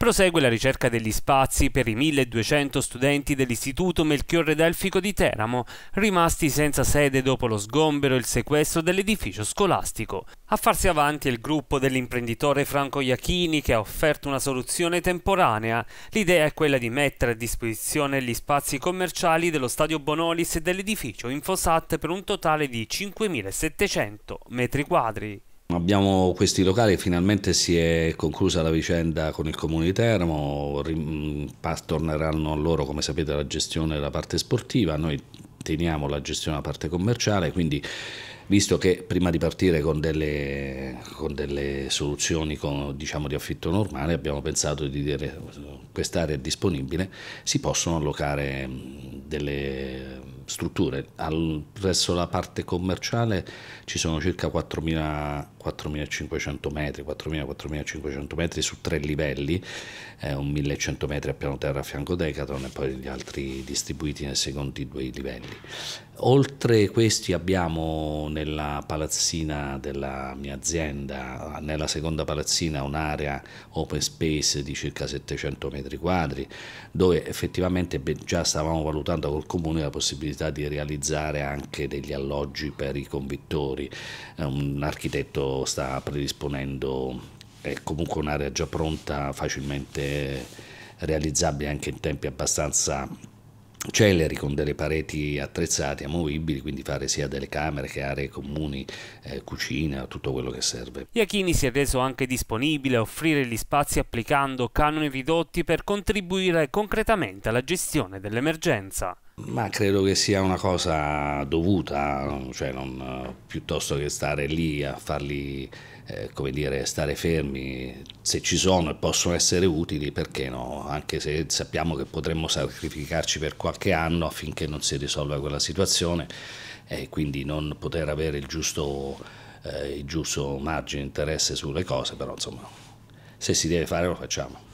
Prosegue la ricerca degli spazi per i 1200 studenti dell'Istituto Melchiorre Delfico di Teramo, rimasti senza sede dopo lo sgombero e il sequestro dell'edificio scolastico. A farsi avanti è il gruppo dell'imprenditore Franco Iachini che ha offerto una soluzione temporanea. L'idea è quella di mettere a disposizione gli spazi commerciali dello Stadio Bonolis e dell'edificio Infosat per un totale di 5.700 metri quadri. Abbiamo questi locali, finalmente si è conclusa la vicenda con il Comune di Teramo, torneranno a loro come sapete la gestione della parte sportiva, noi teniamo la gestione della parte commerciale, quindi visto che prima di partire con delle, con delle soluzioni con, diciamo, di affitto normale abbiamo pensato di dire quest'area è disponibile, si possono allocare delle strutture. Al, presso la parte commerciale ci sono circa 4.500 metri, 4.000-4.500 metri su tre livelli, eh, un 1.100 metri a piano terra a fianco Decathlon e poi gli altri distribuiti nei secondi due livelli. Oltre questi abbiamo nella palazzina della mia azienda, nella seconda palazzina un'area open space di circa 700 metri quadri dove effettivamente già stavamo valutando col comune la possibilità di realizzare anche degli alloggi per i convittori. Un architetto sta predisponendo è comunque un'area già pronta, facilmente realizzabile anche in tempi abbastanza celeri con delle pareti attrezzate, amovibili, quindi fare sia delle camere che aree comuni, eh, cucina, tutto quello che serve. Iachini si è reso anche disponibile a offrire gli spazi applicando canoni ridotti per contribuire concretamente alla gestione dell'emergenza. Ma credo che sia una cosa dovuta, cioè non, piuttosto che stare lì a farli, eh, come dire, stare fermi, se ci sono e possono essere utili, perché no? Anche se sappiamo che potremmo sacrificarci per qualche anno affinché non si risolva quella situazione e quindi non poter avere il giusto, eh, il giusto margine di interesse sulle cose, però insomma, se si deve fare lo facciamo.